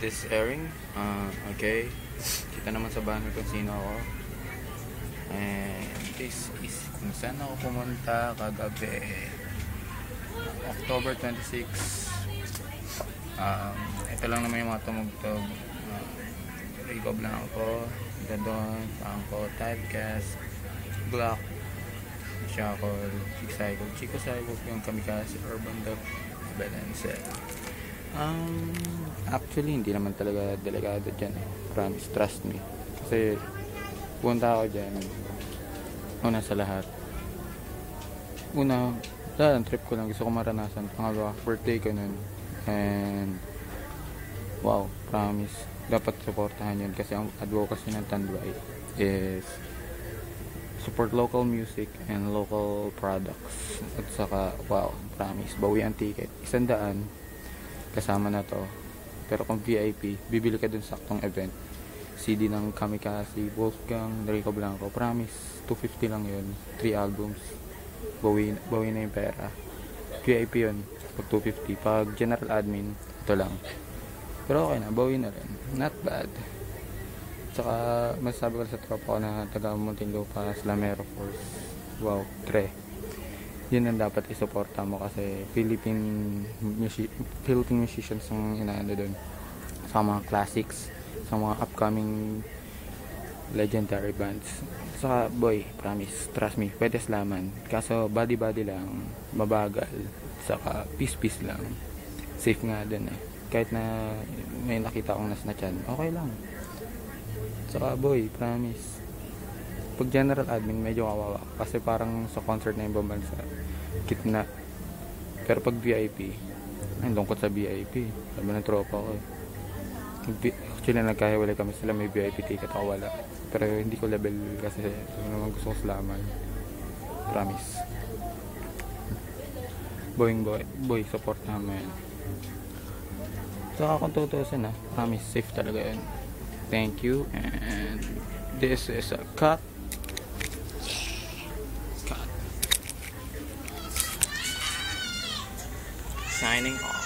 this airing. Uh, okay. Kita naman sa banner kung sino ako. And this is kung saan ako pumunta kagabi. October 26. Um, ito lang naman yung mga tumugtog. Uh, Rico Blanco, Dadon, Franco, Typecast, Glock, Shackle, Chico Cycle, Chico Cycle, yung Kamikaze, Urban Dog, Balencel. Um, actually, hindi naman talaga delikado dyan. eh. Promise, trust me. Kasi, punta ako dyan. Una sa lahat. Una, dahil trip ko lang. Gusto ko maranasan. Pangalawa, birthday ko nun. And, wow, promise. Dapat supportahan yun. Kasi ang advocacy ng Tanduay is support local music and local products. At saka, wow, promise. Bawi ang ticket. Isang daan kasama na to. Pero kung VIP, bibili ka dun sa saktong event. CD ng Kamikaze, Wolfgang, Rico Blanco. Promise, 250 lang yun. 3 albums. Bawi, bawi na yung pera. VIP yun. Pag 250. Pag general admin, ito lang. Pero okay na, bawi na rin. Not bad. Tsaka, masasabi ko sa tropa ko na taga Muntinlupa, Slamero Force. Wow, tre yun ang dapat isuporta mo kasi Philippine musi- Philippine musicians ang inaano doon sa mga classics sa mga upcoming legendary bands. Saka boy promise trust me pwede slaman kaso body body lang mabagal saka peace peace lang. Safe nga din eh. Kahit na may nakita akong nasnatchan okay lang. Saka boy promise pag general admin medyo kawawa. Kasi parang sa concert na yung ibang bansa kitna pero pag VIP ang lungkot sa VIP sabi ng tropa ko actually nagkahiwalay kami sila may VIP ticket ako wala. Pero hindi ko level kasi ano naman gusto ko slaman promise. Boying boy boy support namin. Saka kung tutusin ah promise safe talaga yun. Thank you and this is a cut signing off.